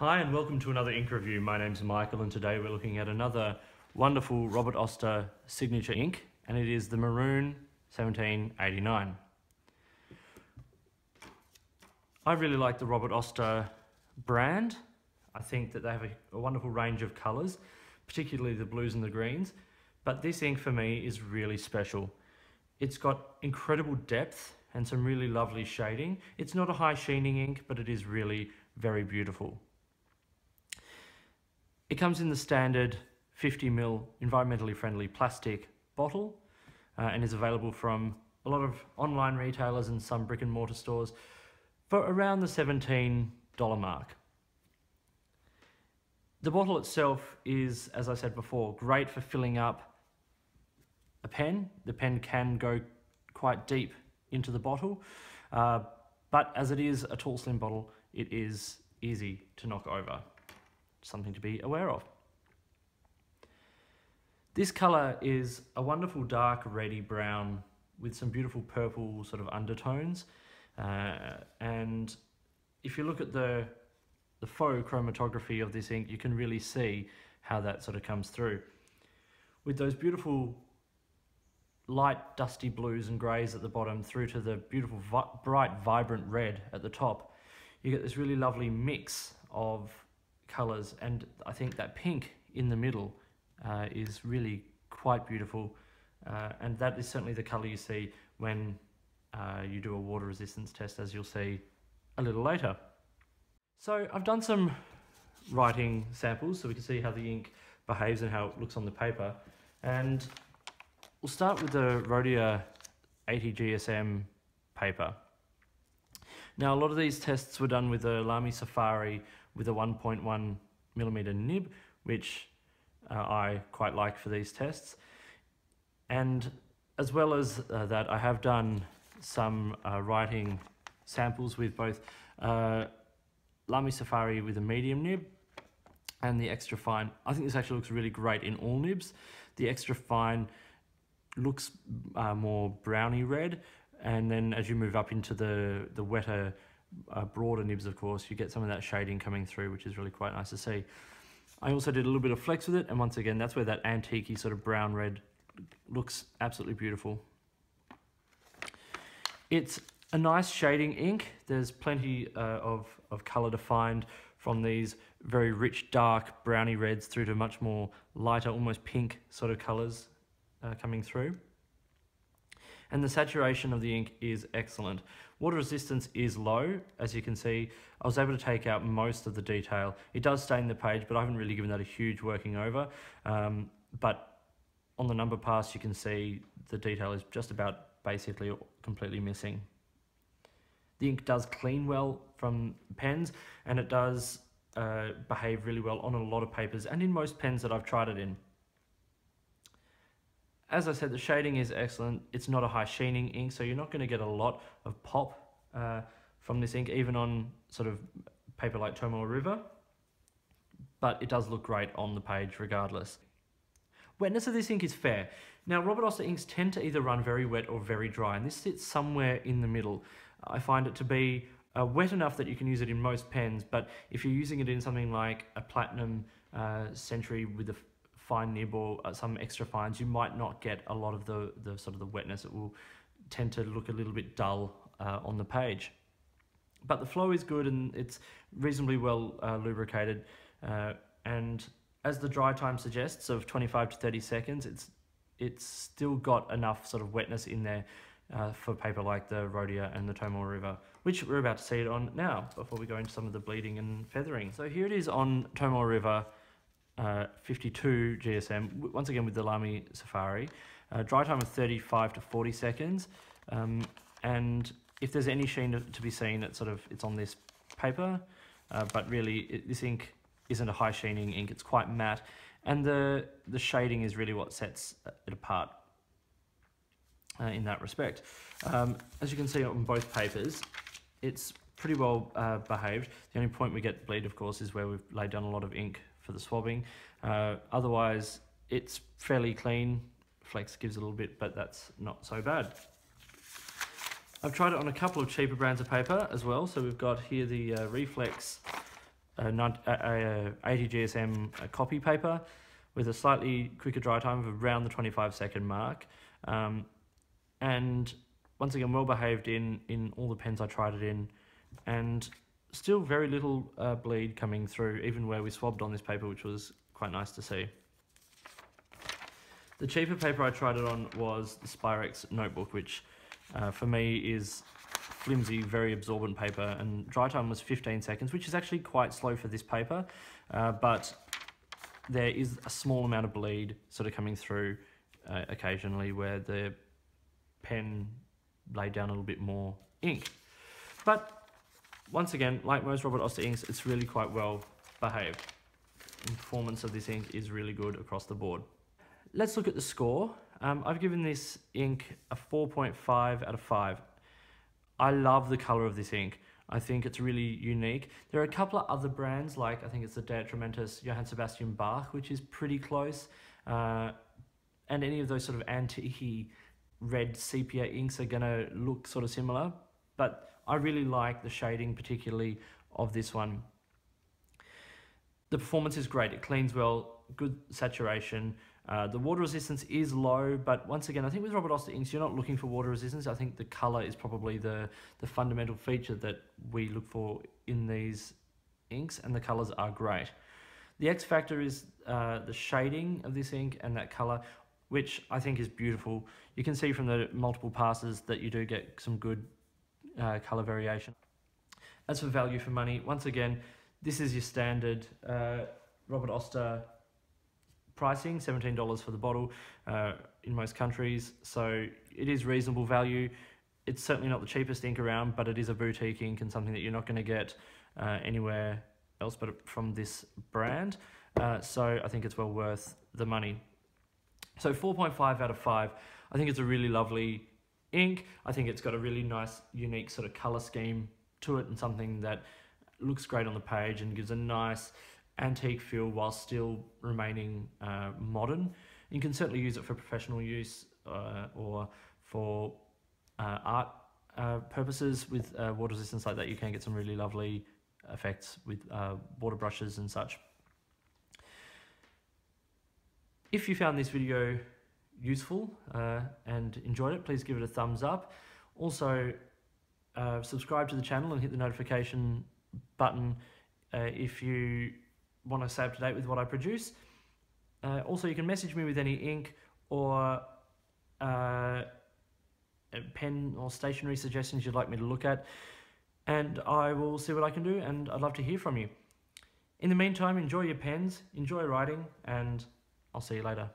Hi and welcome to another ink review. My name's Michael and today we're looking at another wonderful Robert Oster signature ink and it is the Maroon 1789. I really like the Robert Oster brand. I think that they have a, a wonderful range of colours, particularly the blues and the greens, but this ink for me is really special. It's got incredible depth and some really lovely shading. It's not a high sheening ink, but it is really very beautiful. It comes in the standard 50ml environmentally friendly plastic bottle uh, and is available from a lot of online retailers and some brick and mortar stores for around the $17 mark. The bottle itself is, as I said before, great for filling up a pen. The pen can go quite deep into the bottle, uh, but as it is a tall slim bottle, it is easy to knock over something to be aware of. This colour is a wonderful dark reddy brown with some beautiful purple sort of undertones. Uh, and if you look at the, the faux chromatography of this ink, you can really see how that sort of comes through. With those beautiful light dusty blues and greys at the bottom through to the beautiful vi bright vibrant red at the top, you get this really lovely mix of colors and I think that pink in the middle uh, is really quite beautiful uh, and that is certainly the color you see when uh, you do a water resistance test as you'll see a little later. So I've done some writing samples so we can see how the ink behaves and how it looks on the paper and we'll start with the Rhodia 80 GSM paper. Now a lot of these tests were done with the Lamy Safari with a 1.1 millimeter nib, which uh, I quite like for these tests. And as well as uh, that, I have done some uh, writing samples with both uh, Lamy Safari with a medium nib and the extra fine. I think this actually looks really great in all nibs. The extra fine looks uh, more browny red and then as you move up into the, the wetter uh, broader nibs, of course, you get some of that shading coming through, which is really quite nice to see. I also did a little bit of flex with it, and once again, that's where that antique sort of brown red looks absolutely beautiful. It's a nice shading ink. There's plenty uh, of, of colour to find from these very rich, dark browny reds through to much more lighter, almost pink sort of colours uh, coming through and the saturation of the ink is excellent. Water resistance is low, as you can see. I was able to take out most of the detail. It does stain the page, but I haven't really given that a huge working over. Um, but on the number pass, you can see the detail is just about basically completely missing. The ink does clean well from pens, and it does uh, behave really well on a lot of papers and in most pens that I've tried it in. As I said, the shading is excellent. It's not a high sheening ink, so you're not going to get a lot of pop uh, from this ink, even on sort of paper like Tomoe River. But it does look great on the page regardless. Wetness of this ink is fair. Now, Robert Oster inks tend to either run very wet or very dry, and this sits somewhere in the middle. I find it to be uh, wet enough that you can use it in most pens, but if you're using it in something like a Platinum uh, Century with a fine nib or uh, some extra fines, you might not get a lot of the, the sort of the wetness. It will tend to look a little bit dull uh, on the page. But the flow is good and it's reasonably well uh, lubricated. Uh, and as the dry time suggests of 25 to 30 seconds, it's it's still got enough sort of wetness in there uh, for paper like the Rhodia and the Tomoe River, which we're about to see it on now before we go into some of the bleeding and feathering. So here it is on Tomoe River uh, 52 GSM, once again with the Lamy Safari. Uh, dry time of 35 to 40 seconds. Um, and if there's any sheen to, be seen, it's sort of it's on this paper, uh, but really it, this ink isn't a high sheening ink. It's quite matte, and the the shading is really what sets it apart uh, in that respect. Um, as you can see on both papers, it's pretty well uh, behaved. The only point we get bleed, of course, is where we've laid down a lot of ink for the swabbing. Uh, otherwise, it's fairly clean. Flex gives a little bit, but that's not so bad. I've tried it on a couple of cheaper brands of paper as well. So we've got here the uh, Reflex a, a, a 80 GSM copy paper with a slightly quicker dry time of around the 25 second mark. Um, and once again, well behaved in, in all the pens I tried it in. And still very little uh, bleed coming through, even where we swabbed on this paper, which was quite nice to see. The cheaper paper I tried it on was the Spirax notebook, which uh, for me is flimsy, very absorbent paper, and dry time was 15 seconds, which is actually quite slow for this paper, uh, but there is a small amount of bleed sort of coming through uh, occasionally where the pen laid down a little bit more ink. But once again, like most Robert Oster inks, it's really quite well behaved. The performance of this ink is really good across the board. Let's look at the score. Um, I've given this ink a 4.5 out of 5. I love the color of this ink. I think it's really unique. There are a couple of other brands, like I think it's the De Atramentis Johann Sebastian Bach, which is pretty close. Uh, and any of those sort of antique red sepia inks are going to look sort of similar. But I really like the shading, particularly of this one. The performance is great. It cleans well, good saturation. Uh, the water resistance is low, but once again, I think with Robert Oster inks, you're not looking for water resistance. I think the color is probably the, the fundamental feature that we look for in these inks, and the colors are great. The X factor is uh, the shading of this ink and that color, which I think is beautiful. You can see from the multiple passes that you do get some good uh, color variation. As for value for money, once again, this is your standard uh, Robert Oster pricing, $17 for the bottle uh, in most countries. So it is reasonable value. It's certainly not the cheapest ink around, but it is a boutique ink and something that you're not going to get uh, anywhere else but from this brand. Uh, so I think it's well worth the money. So 4.5 out of 5. I think it's a really lovely ink. I think it's got a really nice, unique sort of color scheme to it and something that looks great on the page and gives a nice antique feel while still remaining uh, modern. You can certainly use it for professional use uh, or for uh, art uh, purposes with uh, water resistance like that. You can get some really lovely effects with uh, water brushes and such. If you found this video useful and enjoyed it, please give it a thumbs up. Also, subscribe to the channel and hit the notification button if you want to stay up to date with what I produce. Uh, also, you can message me with any ink or uh, pen or stationery suggestions you'd like me to look at, and I will see what I can do, and I'd love to hear from you. In the meantime, enjoy your pens, enjoy writing, and I'll see you later.